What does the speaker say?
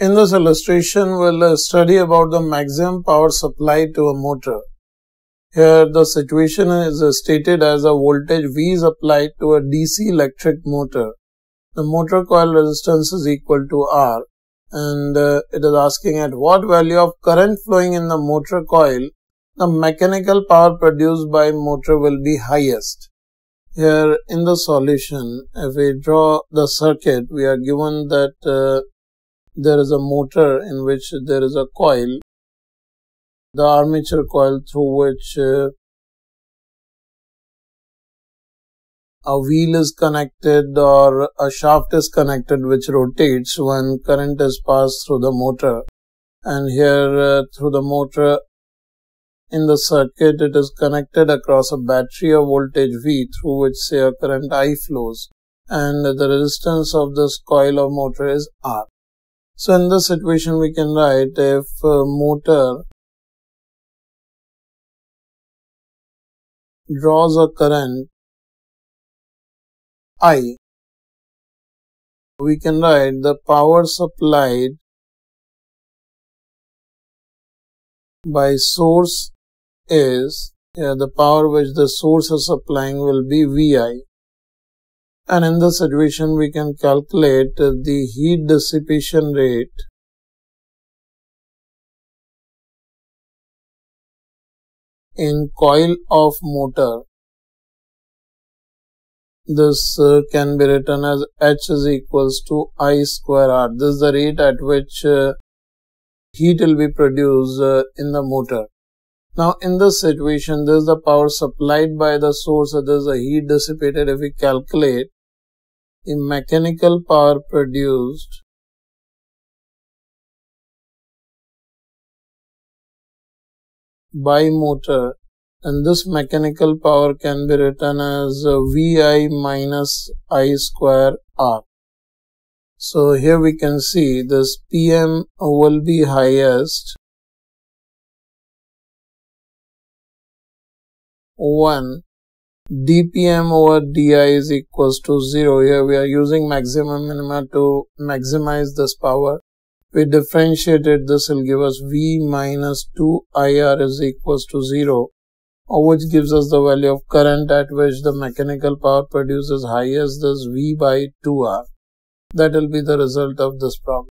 In this illustration, we'll uh, study about the maximum power supply to a motor. Here, the situation is uh, stated as a voltage V is applied to a DC electric motor. The motor coil resistance is equal to R and uh, it is asking at what value of current flowing in the motor coil the mechanical power produced by motor will be highest. Here in the solution, if we draw the circuit, we are given that there is a motor in which there is a coil, the armature coil through which uh, a wheel is connected or a shaft is connected which rotates when current is passed through the motor. And here uh, through the motor in the circuit it is connected across a battery of voltage V through which say a current I flows and the resistance of this coil of motor is R. So in this situation we can write if uh, motor draws a current I, we can write the power supplied by source is yeah, the power which the source is supplying will be Vi and in this situation we can calculate the heat dissipation rate in coil of motor this uh, can be written as H is equals to I square R. This is the rate at which uh, heat will be produced uh, in the motor. Now in this situation, this is the power supplied by the source, this is the heat dissipated. If we calculate, the mechanical power produced by motor and this mechanical power can be written as Vi minus I square R. So here we can see this PM will be highest 1 dpm over di is equals to 0. Here we are using maximum minima to maximize this power. We differentiated this will give us V minus 2 IR is equals to 0 which gives us the value of current at which the mechanical power produces highest this V by 2R. That will be the result of this problem.